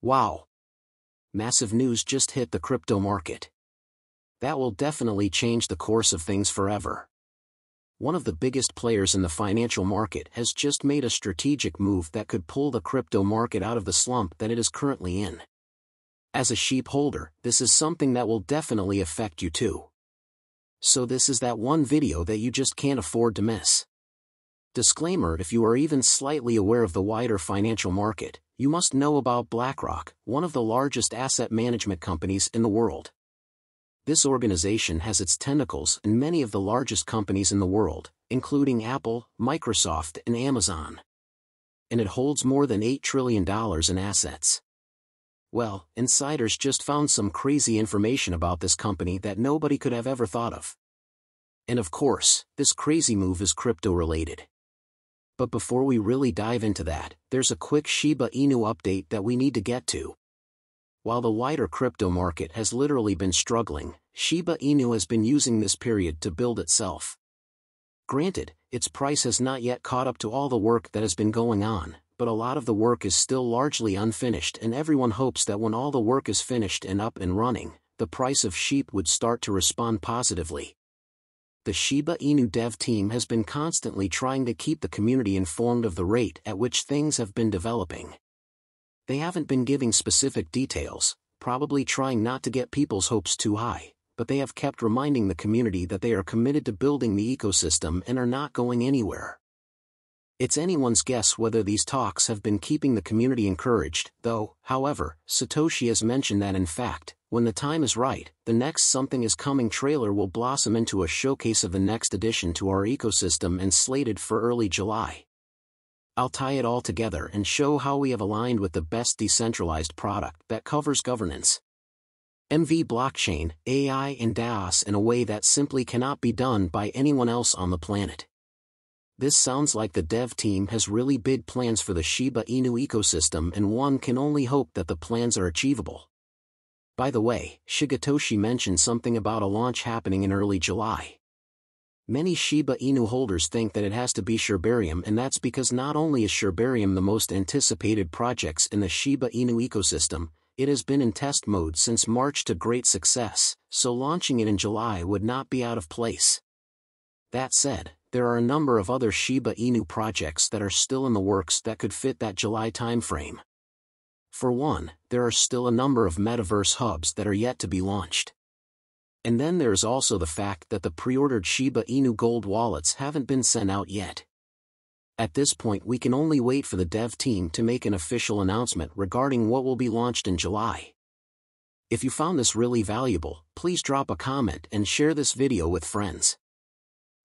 Wow! Massive news just hit the crypto market. That will definitely change the course of things forever. One of the biggest players in the financial market has just made a strategic move that could pull the crypto market out of the slump that it is currently in. As a SHIB holder, this is something that will definitely affect you too. So this is that one video that you just can't afford to miss. Disclaimer If you are even slightly aware of the wider financial market, you must know about BlackRock, one of the largest asset management companies in the world. This organization has its tentacles in many of the largest companies in the world, including Apple, Microsoft, and Amazon. And it holds more than $8 trillion in assets. Well, insiders just found some crazy information about this company that nobody could have ever thought of. And of course, this crazy move is crypto related. But before we really dive into that, there's a quick Shiba Inu update that we need to get to. While the wider crypto market has literally been struggling, Shiba Inu has been using this period to build itself. Granted, its price has not yet caught up to all the work that has been going on, but a lot of the work is still largely unfinished and everyone hopes that when all the work is finished and up and running, the price of SHIB would start to respond positively. The Shiba Inu dev team has been constantly trying to keep the community informed of the rate at which things have been developing. They haven't been giving specific details, probably trying not to get people's hopes too high, but they have kept reminding the community that they are committed to building the ecosystem and are not going anywhere. It's anyone's guess whether these talks have been keeping the community encouraged, though, however, Shytoshi has mentioned that in fact, when the time is right, the next Something is Coming trailer will blossom into a showcase of the next addition to our ecosystem and slated for early July. I'll tie it all together and show how we have aligned with the best decentralized product that covers governance. MV blockchain, AI and DAOs in a way that simply cannot be done by anyone else on the planet. This sounds like the dev team has really big plans for the Shiba Inu ecosystem and one can only hope that the plans are achievable. By the way, Shytoshi mentioned something about a launch happening in early July. Many Shiba Inu holders think that it has to be Shibarium and that's because not only is Shibarium the most anticipated projects in the Shiba Inu ecosystem, it has been in test mode since March to great success, so launching it in July would not be out of place. That said, there are a number of other Shiba Inu projects that are still in the works that could fit that July timeframe. For one, there are still a number of metaverse hubs that are yet to be launched. And then there's also the fact that the pre-ordered Shiba Inu gold wallets haven't been sent out yet. At this point we can only wait for the dev team to make an official announcement regarding what will be launched in July. If you found this really valuable, please drop a comment and share this video with friends.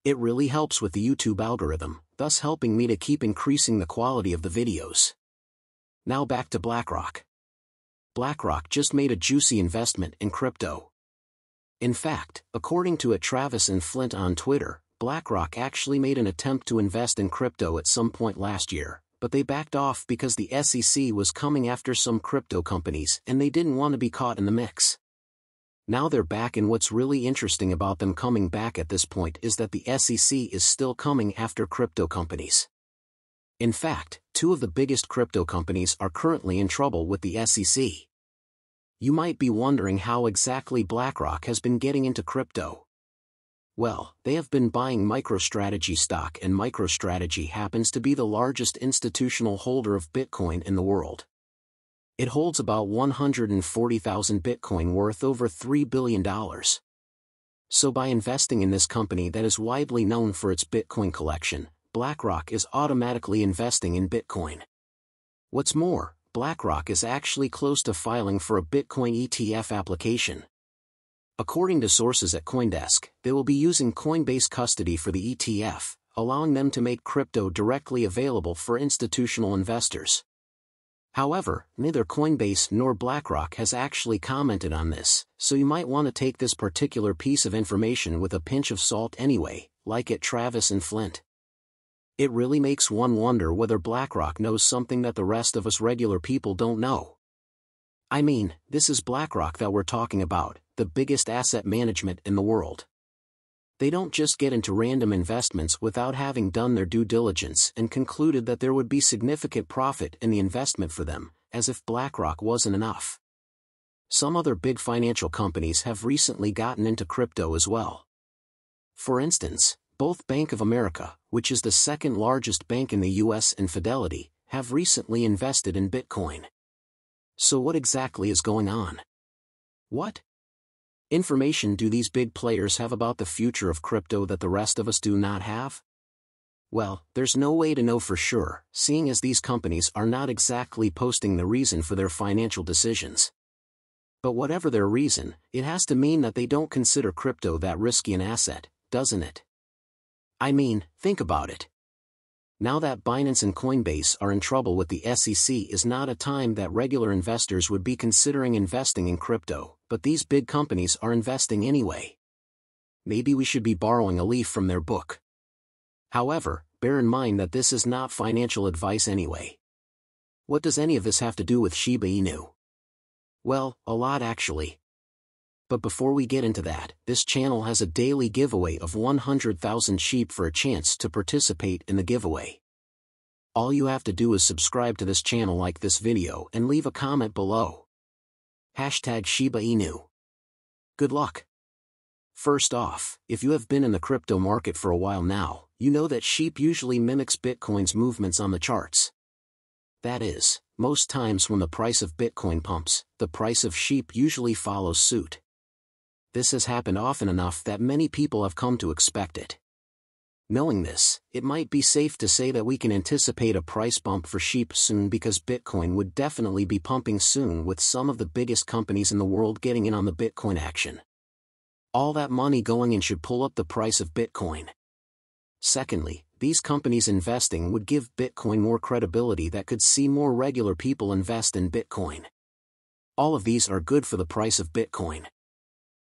It really helps with the YouTube algorithm, thus helping me to keep increasing the quality of the videos. Now back to BlackRock. BlackRock just made a juicy investment in crypto. In fact, according to a Travis and Flint on Twitter, BlackRock actually made an attempt to invest in crypto at some point last year, but they backed off because the SEC was coming after some crypto companies and they didn't want to be caught in the mix. Now they're back and what's really interesting about them coming back at this point is that the SEC is still coming after crypto companies. In fact, two of the biggest crypto companies are currently in trouble with the SEC. You might be wondering how exactly BlackRock has been getting into crypto. Well, they have been buying MicroStrategy stock and MicroStrategy happens to be the largest institutional holder of Bitcoin in the world. It holds about 140,000 Bitcoin worth over $3 billion. So by investing in this company that is widely known for its Bitcoin collection, BlackRock is automatically investing in Bitcoin. What's more, BlackRock is actually close to filing for a Bitcoin ETF application. According to sources at Coindesk, they will be using Coinbase custody for the ETF, allowing them to make crypto directly available for institutional investors. However, neither Coinbase nor BlackRock has actually commented on this, so you might want to take this particular piece of information with a pinch of salt anyway, like at Travis and Flint. It really makes one wonder whether BlackRock knows something that the rest of us regular people don't know. I mean, this is BlackRock that we're talking about, the biggest asset management in the world. They don't just get into random investments without having done their due diligence and concluded that there would be significant profit in the investment for them, as if BlackRock wasn't enough. Some other big financial companies have recently gotten into crypto as well. For instance, both Bank of America, which is the second largest bank in the US, and Fidelity, have recently invested in Bitcoin. So what exactly is going on? What information do these big players have about the future of crypto that the rest of us do not have? Well, there's no way to know for sure, seeing as these companies are not exactly posting the reason for their financial decisions. But whatever their reason, it has to mean that they don't consider crypto that risky an asset, doesn't it? I mean, think about it. Now that Binance and Coinbase are in trouble with the SEC is not a time that regular investors would be considering investing in crypto, but these big companies are investing anyway. Maybe we should be borrowing a leaf from their book. However, bear in mind that this is not financial advice anyway. What does any of this have to do with Shiba Inu? Well, a lot actually. But before we get into that, this channel has a daily giveaway of 100,000 SHIB for a chance to participate in the giveaway. All you have to do is subscribe to this channel like this video and leave a comment below. Hashtag Shiba Inu. Good luck. First off, if you have been in the crypto market for a while now, you know that SHIB usually mimics Bitcoin's movements on the charts. That is, most times when the price of Bitcoin pumps, the price of SHIB usually follows suit. This has happened often enough that many people have come to expect it. Knowing this, it might be safe to say that we can anticipate a price bump for SHIB soon because Bitcoin would definitely be pumping soon with some of the biggest companies in the world getting in on the Bitcoin action. All that money going in should pull up the price of Bitcoin. Secondly, these companies investing would give Bitcoin more credibility that could see more regular people invest in Bitcoin. All of these are good for the price of Bitcoin.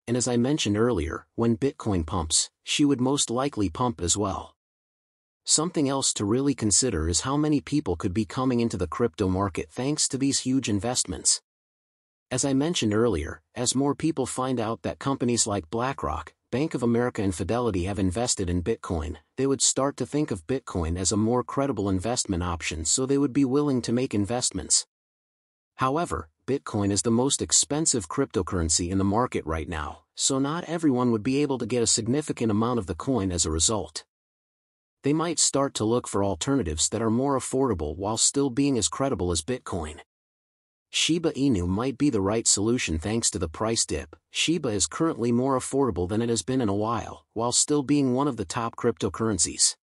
And as I mentioned earlier, when Bitcoin pumps, she would most likely pump as well. Something else to really consider is how many people could be coming into the crypto market thanks to these huge investments. As I mentioned earlier, as more people find out that companies like BlackRock, Bank of America and Fidelity have invested in Bitcoin, they would start to think of Bitcoin as a more credible investment option so they would be willing to make investments. However, Bitcoin is the most expensive cryptocurrency in the market right now, so not everyone would be able to get a significant amount of the coin as a result. They might start to look for alternatives that are more affordable while still being as credible as Bitcoin. Shiba Inu might be the right solution thanks to the price dip. Shiba is currently more affordable than it has been in a while, while still being one of the top cryptocurrencies.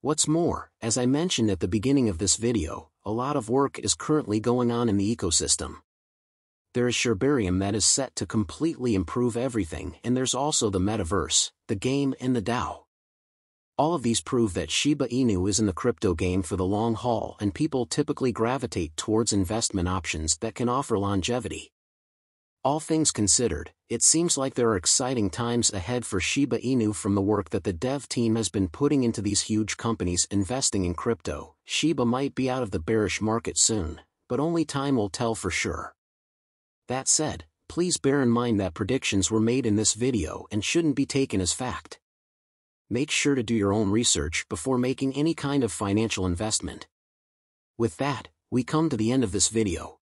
What's more, as I mentioned at the beginning of this video, a lot of work is currently going on in the ecosystem. There is Shibarium that is set to completely improve everything and there's also the metaverse, the game and the DAO. All of these prove that Shiba Inu is in the crypto game for the long haul and people typically gravitate towards investment options that can offer longevity. All things considered, it seems like there are exciting times ahead for Shiba Inu from the work that the dev team has been putting into these huge companies investing in crypto. Shiba might be out of the bearish market soon, but only time will tell for sure. That said, please bear in mind that predictions were made in this video and shouldn't be taken as fact make sure to do your own research before making any kind of financial investment. With that, we come to the end of this video.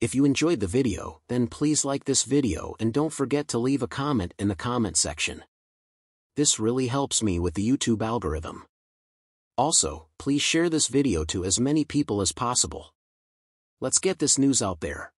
If you enjoyed the video, then please like this video and don't forget to leave a comment in the comment section. This really helps me with the YouTube algorithm. Also, please share this video to as many people as possible. Let's get this news out there.